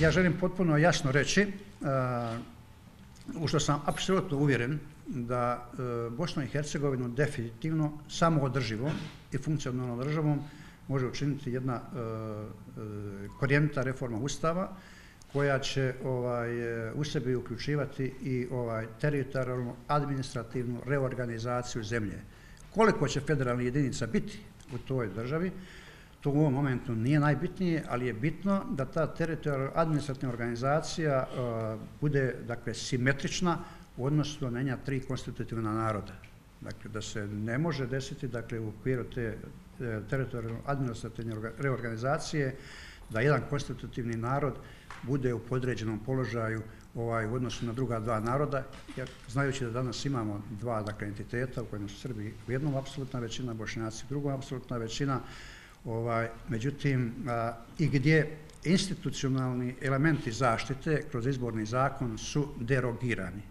ja želim potpuno jasno reći, e, u što sam apsolutno uvjeren da e, Bosnu i Hercegovinu definitivno samo održivo i funkcionalno državom može učiniti jedna e, korijenta reforma Ustava koja će ovaj, u sebi uključivati i ovaj, teritorijalnu administrativnu reorganizaciju zemlje. Koliko će federalnih jedinica biti u toj državi, to u ovom momentu nije najbitnije, ali je bitno da ta teritorijalna administrativna organizacija uh, bude dakle, simetrična u odnosu na njenja tri konstitutivna naroda. Dakle, da se ne može desiti dakle, u okviru te e, teritorijalno administrativne reorganizacije da jedan konstitutivni narod bude u podređenom položaju ovaj, u odnosu na druga dva naroda, jer znajući da danas imamo dva dakle, entiteta u kojima su Srbi u jednom apsolutna većina, Bošnjaci u drugom apsolutna većina, ovaj, međutim a, i gdje institucionalni elementi zaštite kroz izborni zakon su derogirani.